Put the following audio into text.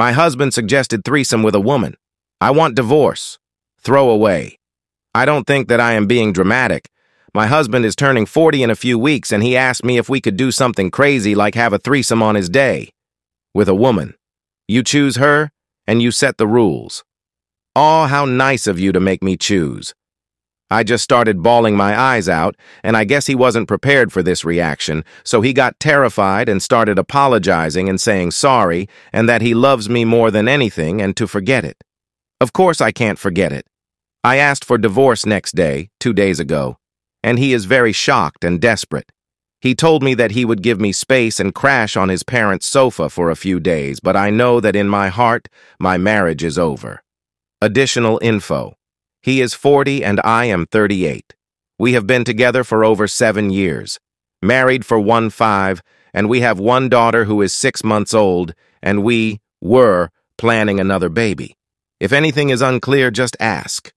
My husband suggested threesome with a woman. I want divorce. Throw away. I don't think that I am being dramatic. My husband is turning 40 in a few weeks, and he asked me if we could do something crazy like have a threesome on his day. With a woman. You choose her, and you set the rules. Oh, how nice of you to make me choose. I just started bawling my eyes out, and I guess he wasn't prepared for this reaction, so he got terrified and started apologizing and saying sorry, and that he loves me more than anything and to forget it. Of course I can't forget it. I asked for divorce next day, two days ago, and he is very shocked and desperate. He told me that he would give me space and crash on his parents' sofa for a few days, but I know that in my heart, my marriage is over. Additional info. He is 40 and I am 38. We have been together for over seven years, married for one five, and we have one daughter who is six months old, and we were planning another baby. If anything is unclear, just ask.